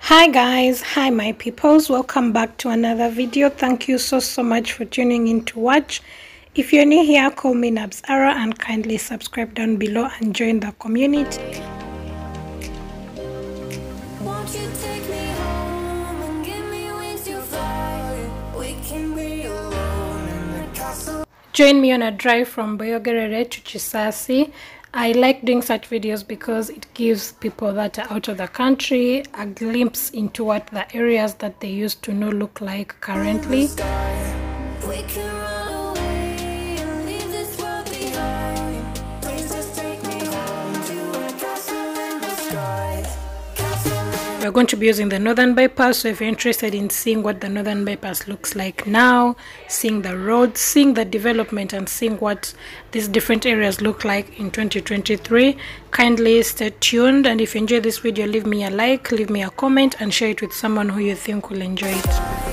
Hi guys, hi my peoples, welcome back to another video. Thank you so so much for tuning in to watch. If you're new here, call me Nabz Arah and kindly subscribe down below and join the community. Join me on a drive from Bweyogerere to Kisaasi. I like doing such videos because it gives people that are out of the country a glimpse into what the areas that they used to know look like currently. We're going to be using the Northern Bypass, so if you're interested in seeing what the Northern Bypass looks like now, seeing the roads, seeing the development, and seeing what these different areas look like in 2023, kindly stay tuned. And if you enjoy this video, leave me a like, leave me a comment, and share it with someone who you think will enjoy it.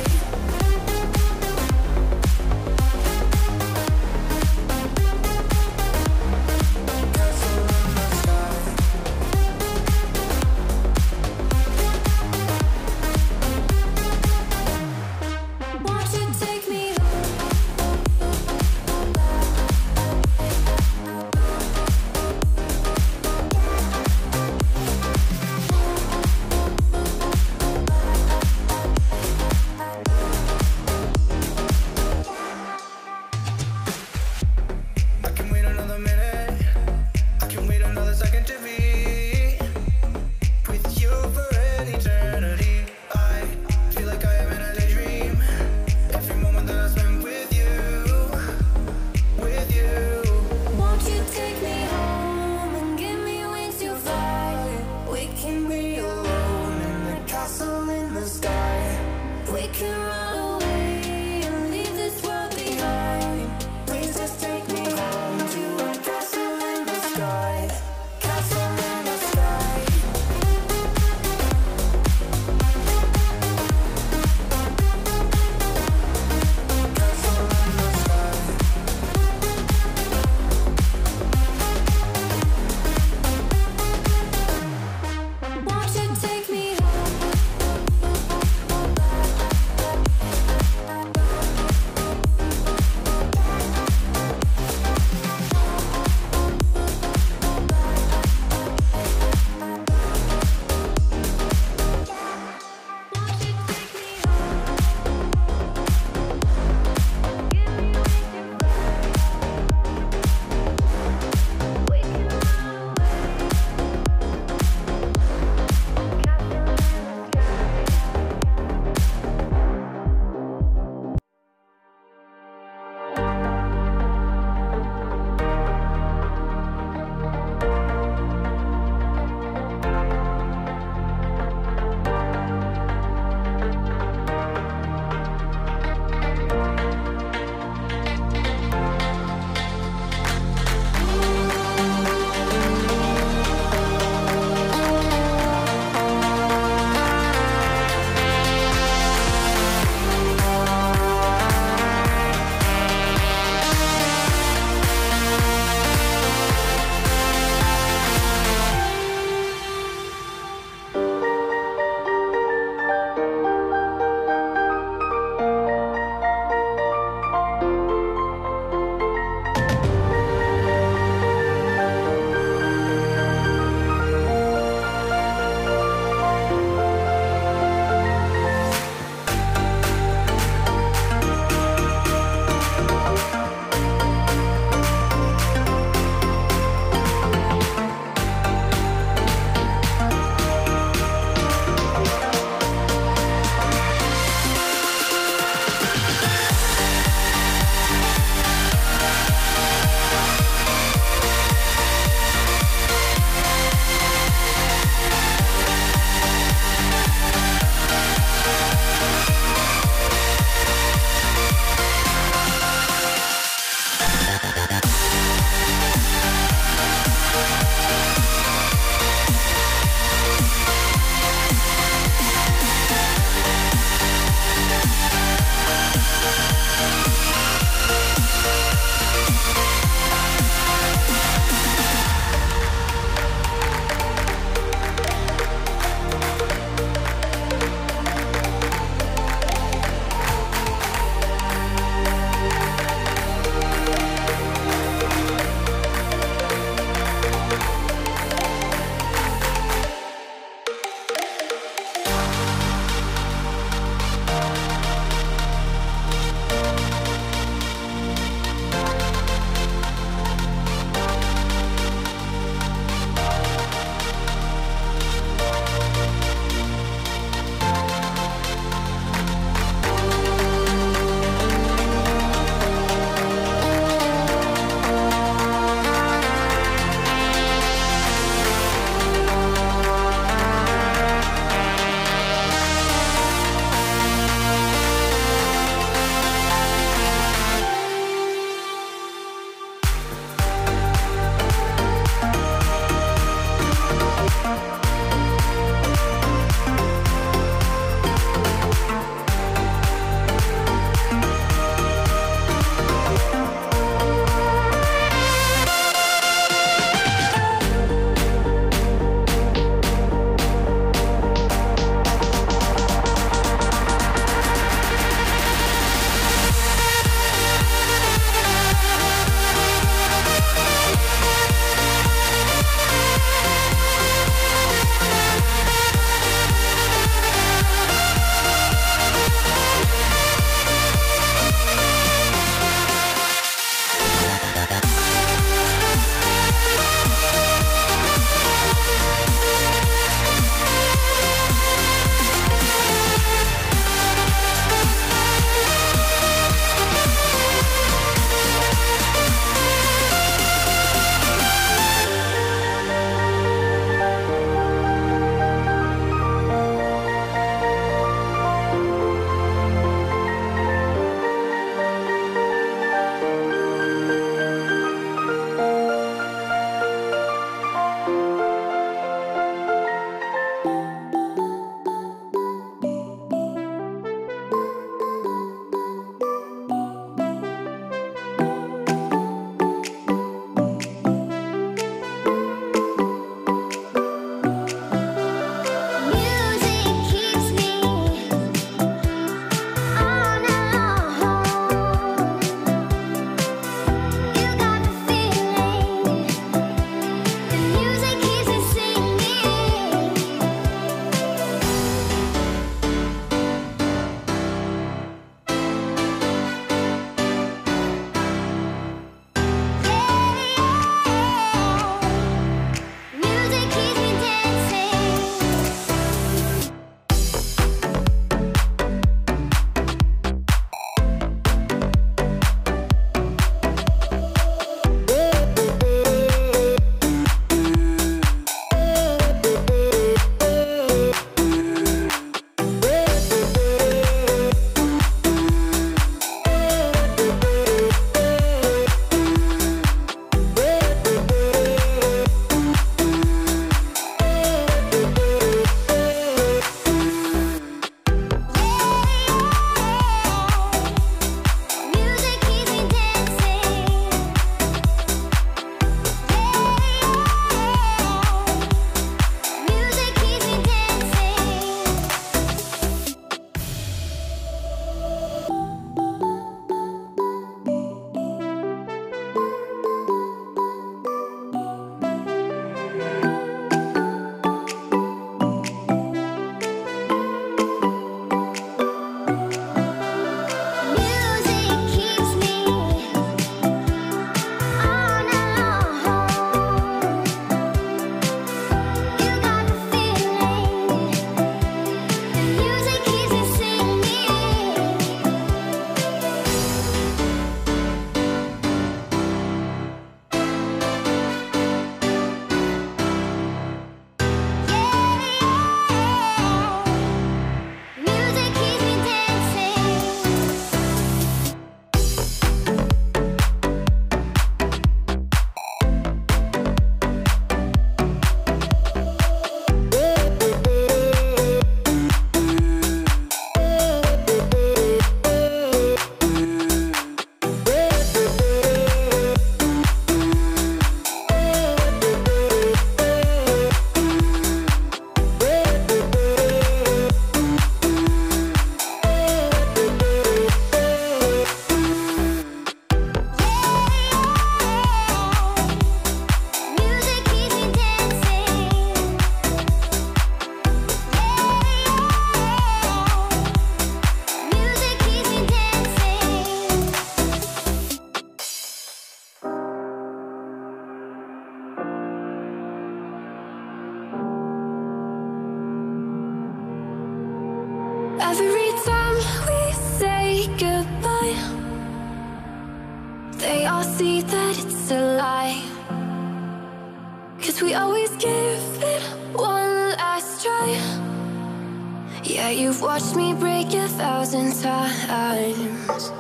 You've watched me break a thousand times.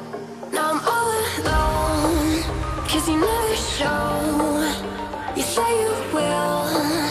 Now I'm all alone Cause you never show. You say you will.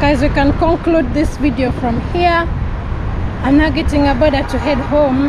Guys we can conclude this video from here. I'm now getting a boda to head home